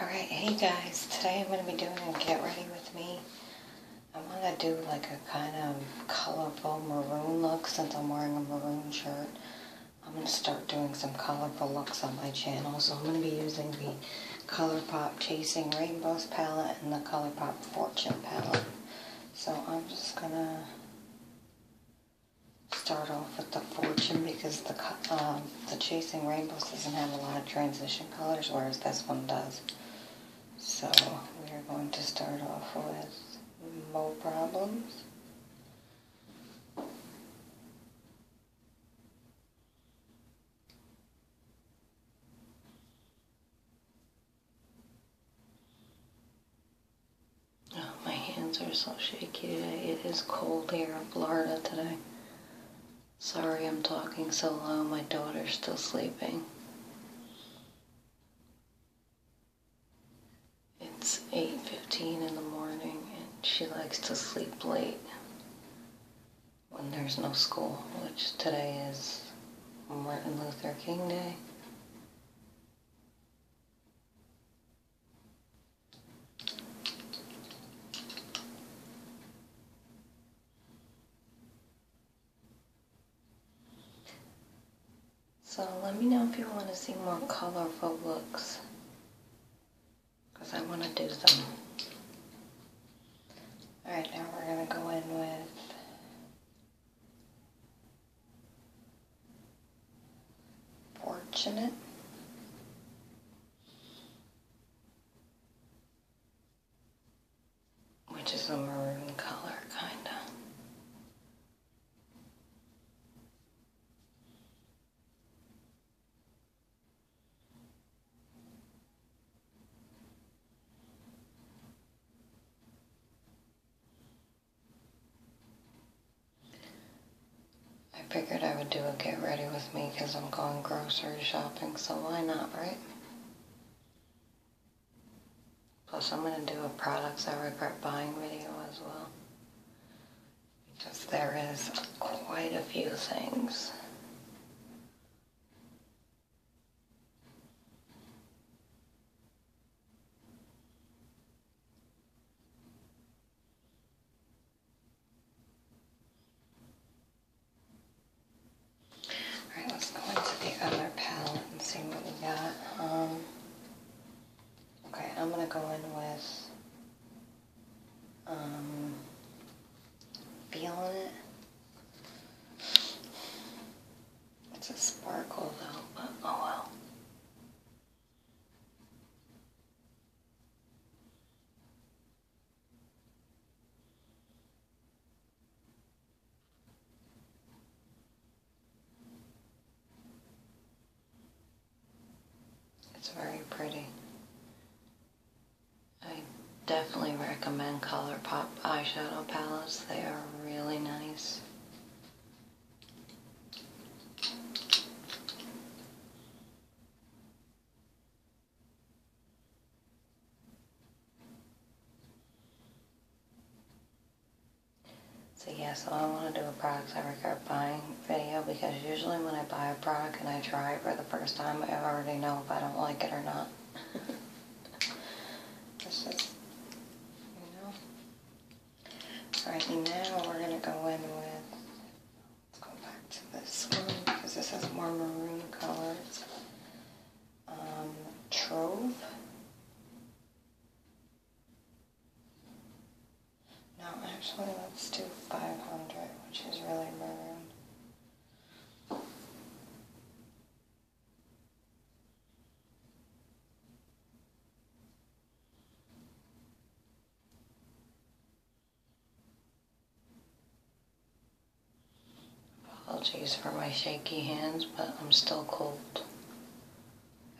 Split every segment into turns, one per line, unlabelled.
Alright, hey guys, today I'm going to be doing a get ready with me. I want to do like a kind of colorful maroon look since I'm wearing a maroon shirt. I'm going to start doing some colorful looks on my channel. So I'm going to be using the ColourPop Chasing Rainbows palette and the ColourPop Fortune palette. So I'm just going to start off with the Fortune because the um, the Chasing Rainbows doesn't have a lot of transition colors, whereas this one does. So we are going to start off with Mo Problems. Oh, my hands are so shaky today. It is cold here in Florida today. Sorry I'm talking so low. My daughter's still sleeping. It's 8.15 in the morning and she likes to sleep late when there's no school, which today is Martin Luther King Day. So let me know if you want to see more colorful looks because I want to do them. Alright, now we're going to go in with Fortunate. Which is a maroon color, kinda. I figured I would do a get ready with me because I'm going grocery shopping, so why not, right? Plus, I'm going to do a products I regret buying video as well. Because there is quite a few things. Alright, let's go into the other palette and see what we got. Um, okay, I'm gonna go in with um, feeling it. It's a sparkle though, but oh well. It's very pretty. I definitely recommend ColourPop eyeshadow palettes. They are really nice. So yeah, so I want to do a products I regret buying video because usually when I buy a product and Try for the first time, I already know if I don't like it or not. this is, you know. Alright, now we're going to go in with, let's go back to this one because this has more maroon colors. Um, Trove. No, actually, let's do 500, which is really maroon. Apologies for my shaky hands, but I'm still cold.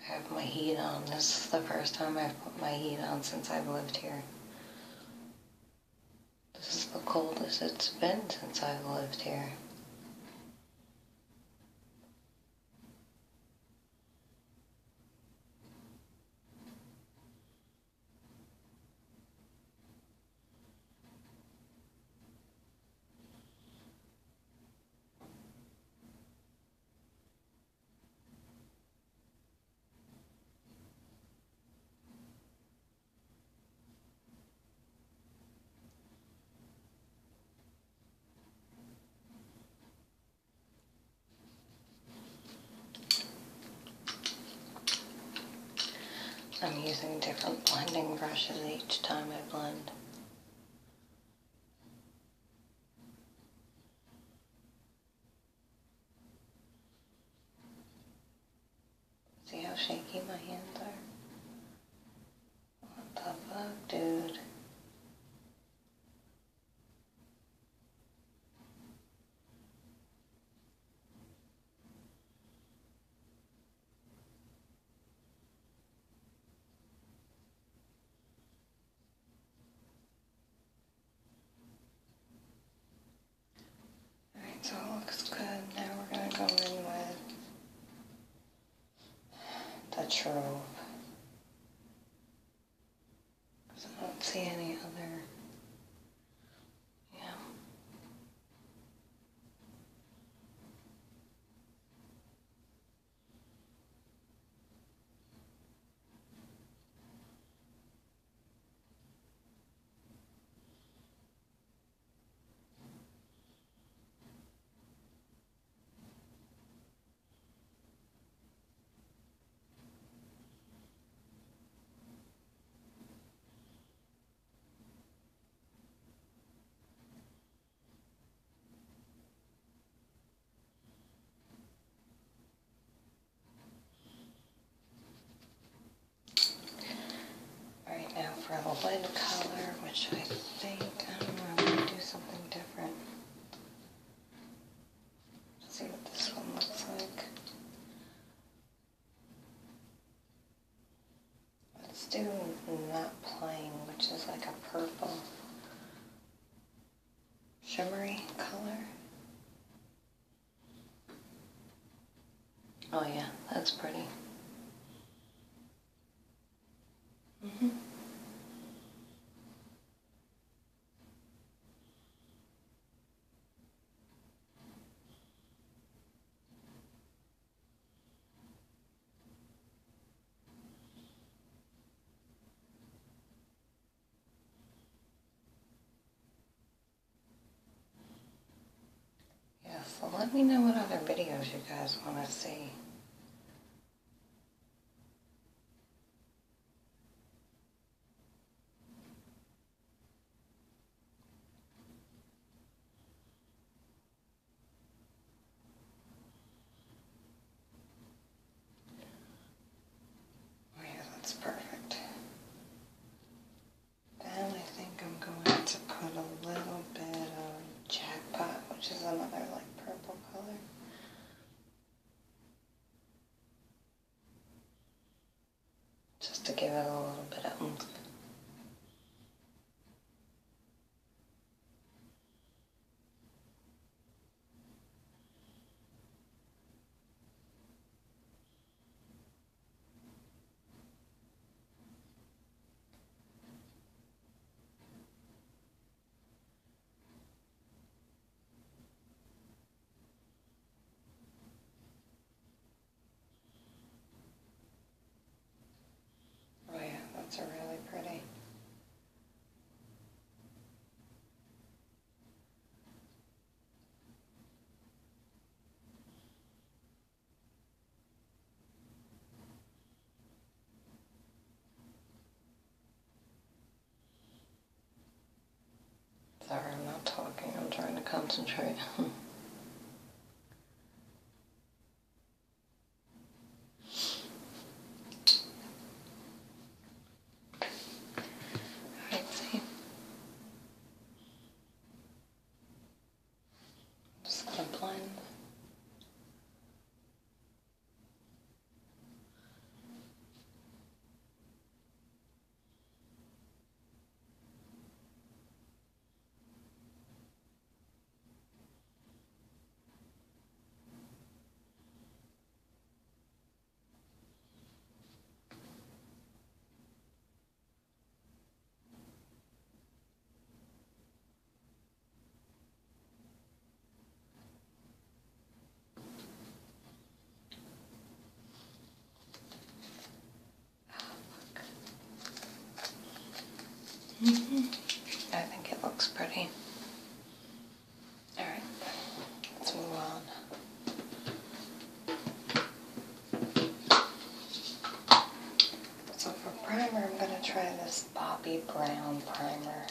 I have my heat on. This is the first time I've put my heat on since I've lived here. This is the coldest it's been since I've lived here. Using different blending brushes each time I blend. See how shaky my hands are? What the fuck, dude? Alright, so it looks good. Now we're gonna go in with the trove. 'Cause I don't see any other. Yeah. For color, which I think, I'm gonna do something different. Let's See what this one looks like. Let's do not playing, which is like a purple shimmery color. Oh yeah, that's pretty. hmm Yeah, so let me know what other videos you guys want to see. Oh yeah, that's perfect. Then I think I'm going to put a little bit of jackpot, which is another like purple color. Just to give it a little bit of oomph. Oh yeah, that's a really pretty. Sorry, I'm not talking. I'm trying to concentrate. Alright, see. Just gonna blend. I think it looks pretty. Alright, let's move on. So for try this Bobbi Brown primer.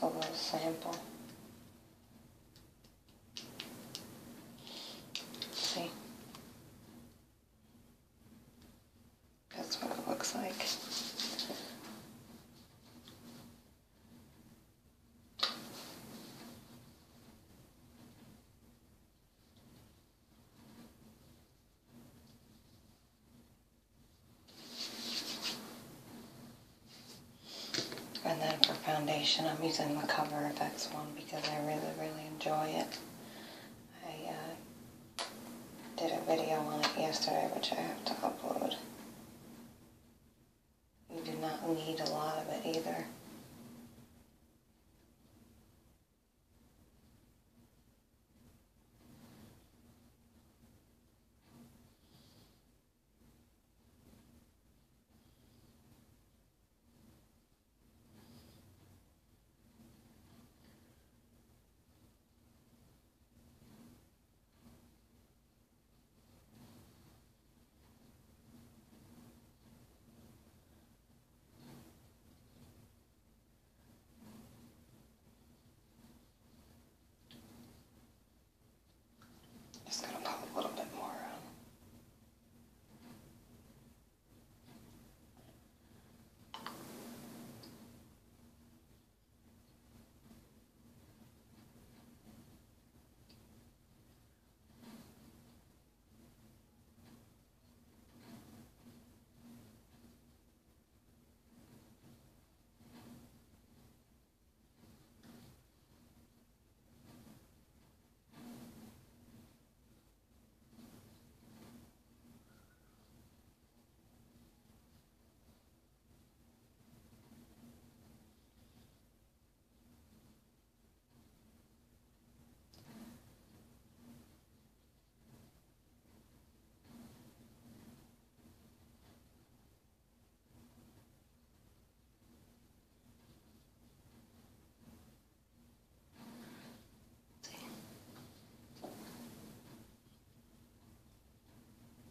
Just a little sample. See? That's what it looks like. And then for foundation, I'm using the Cover FX one because I really, really enjoy it. I uh, did a video on it yesterday, which I have to upload. You do not need a lot of it either. Just gonna put a little bit more on.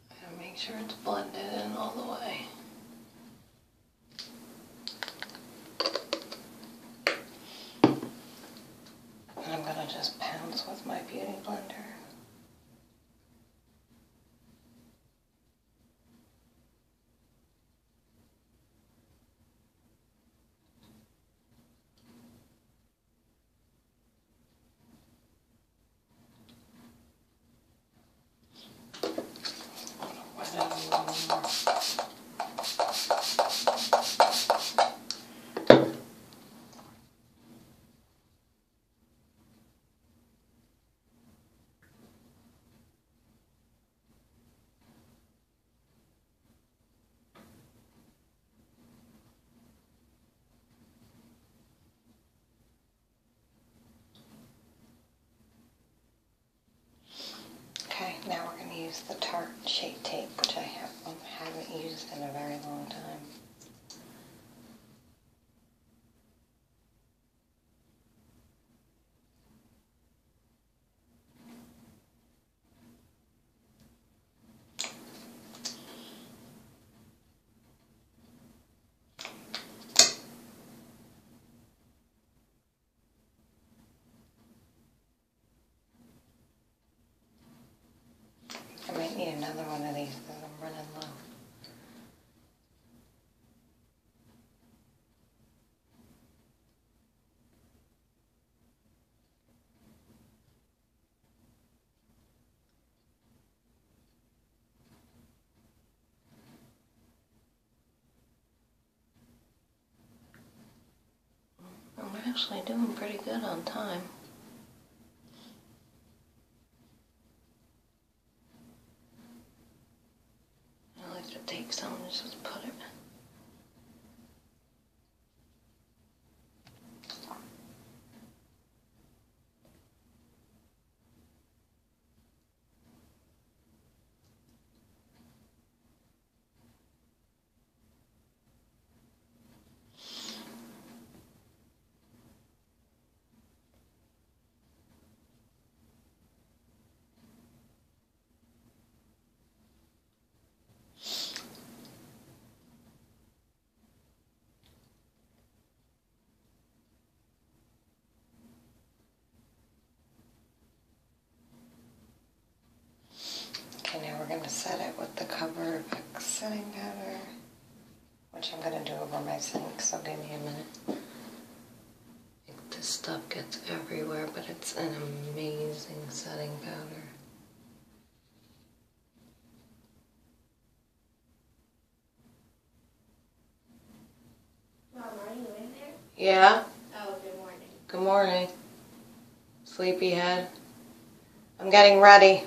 Gotta make sure it's blended in all the way. And I'm gonna just pounce with my beauty blender. Wet it a little more. Okay, now we're going to use the Tarte Shape Tape, which I have, um, haven't used in a very long time. I might need another one of these because I'm running low. I'm actually doing pretty good on time. With the Cover FX setting powder, which I'm going to do over my sink, so give me a minute. This stuff gets everywhere, but it's an amazing setting powder.
Mom, are you in there?
Yeah?
Oh, good morning.
Good morning. Sleepyhead. I'm getting ready.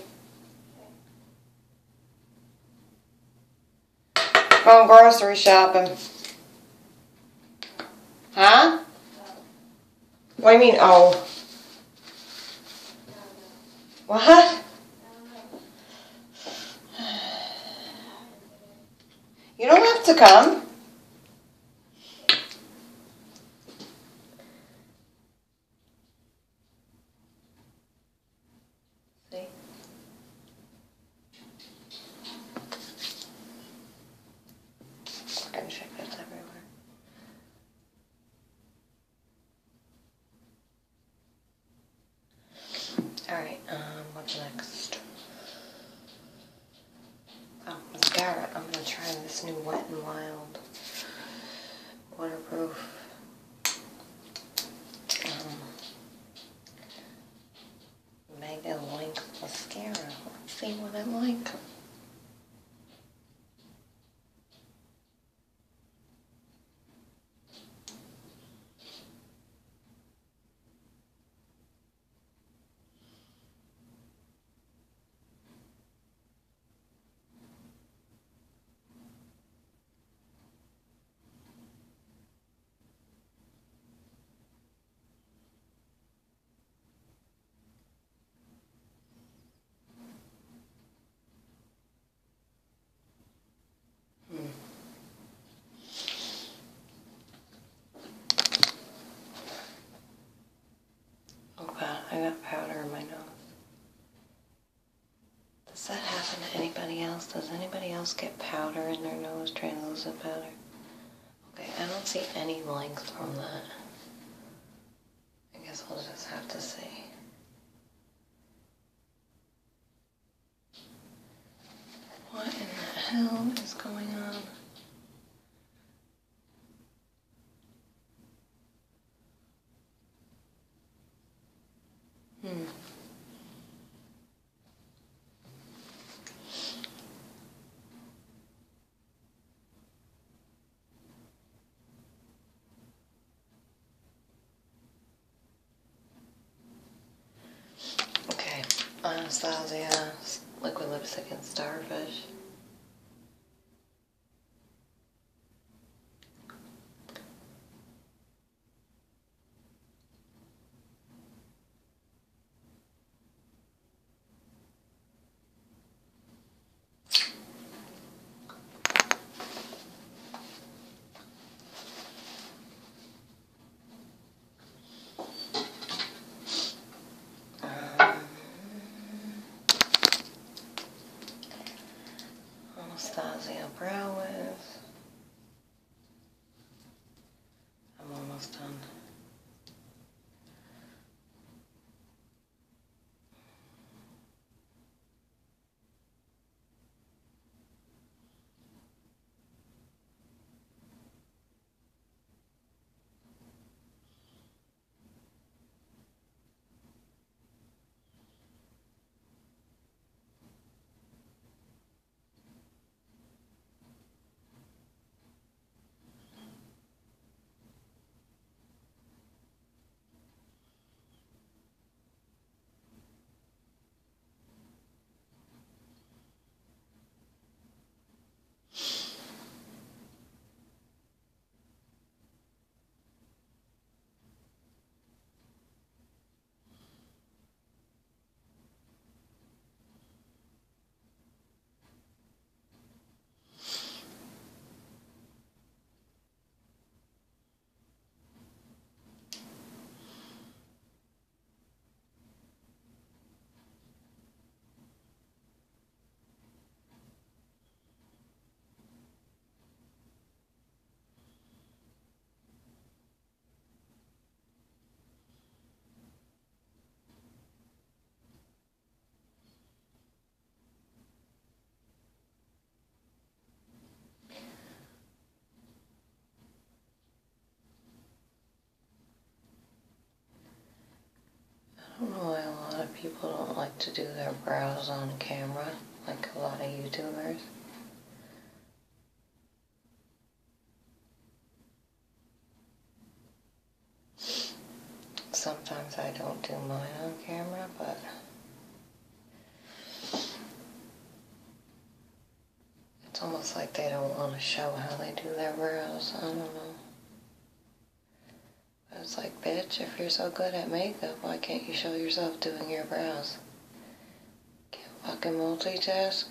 Going grocery shopping. Huh? What do you mean, oh? What? You don't have to come. See? Fucking shit gets everywhere. Alright, um, what's next? Mascara. I'm gonna try this new Wet n Wild waterproof. Um, Mega Length mascara. Let's see what I like. Oh god, I got powder in my nose. Does that happen to anybody else? Does anybody else get powder in their nose, translucent powder? Okay, I don't see any length from that. I guess we'll just have to see. What in the hell is going on? Hmm. Okay, Anastasia, liquid lipstick and starfish. People don't like to do their brows on camera, like a lot of YouTubers. Sometimes I don't do mine on camera, but it's almost like they don't want to show how they do their brows. I don't know. It's like, bitch, if you're so good at makeup, why can't you show yourself doing your brows? Can't fucking multitask.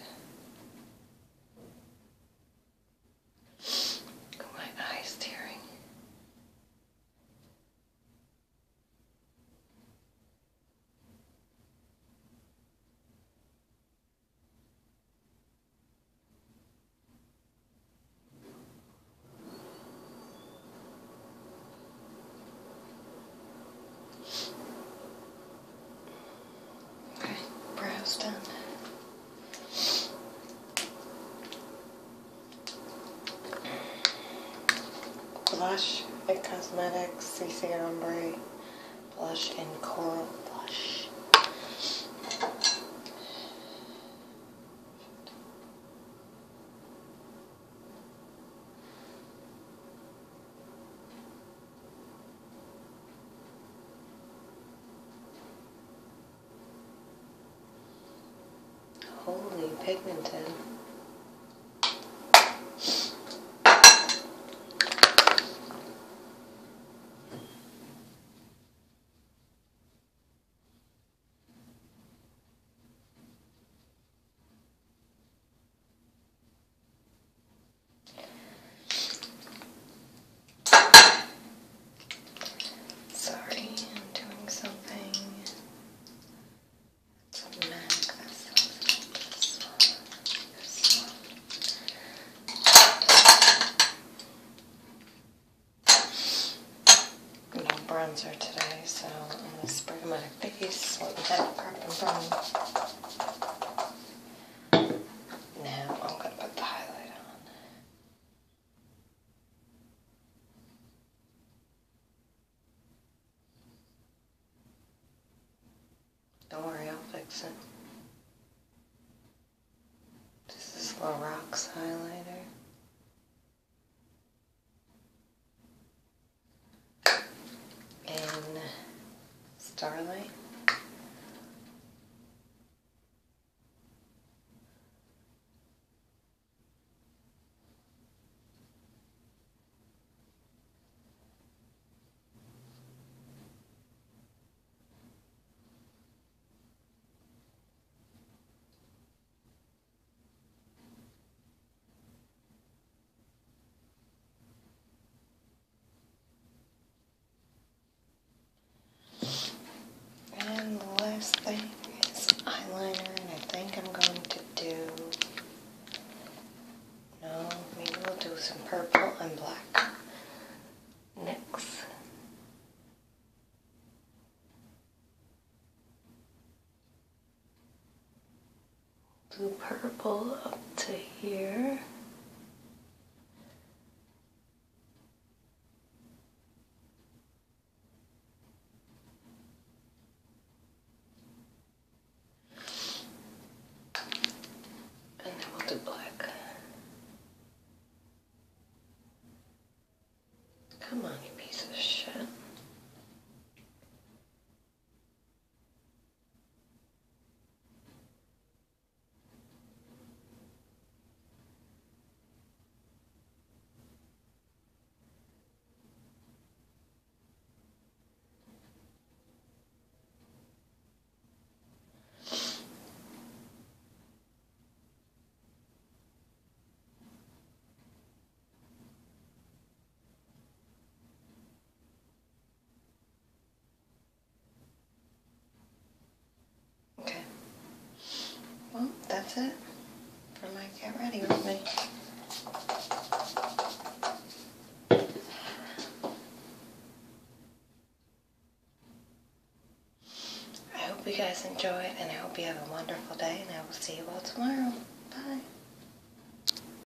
My eyes tearing. Okay, done. Blush IT Cosmetics, CC Ombre, blush in Coral Flush. Holy pigmented. Sorry, I'm doing something. It's a mag that sells this one. This one. No bronzer today, so I'm gonna spray my face like that crap in front. Now I'm gonna put the highlight on. Don't worry, It. This is Lorac highlighter. And Starlight. And the last thing is eyeliner, and I think I'm going to do. No, maybe we'll do some purple and black next. Do purple up to here. And then we'll do black. Come on, you piece of shit. Okay. Well, that's it for my get ready with me. I hope you guys enjoy it and I hope you have a wonderful day and I will see you all tomorrow. Bye.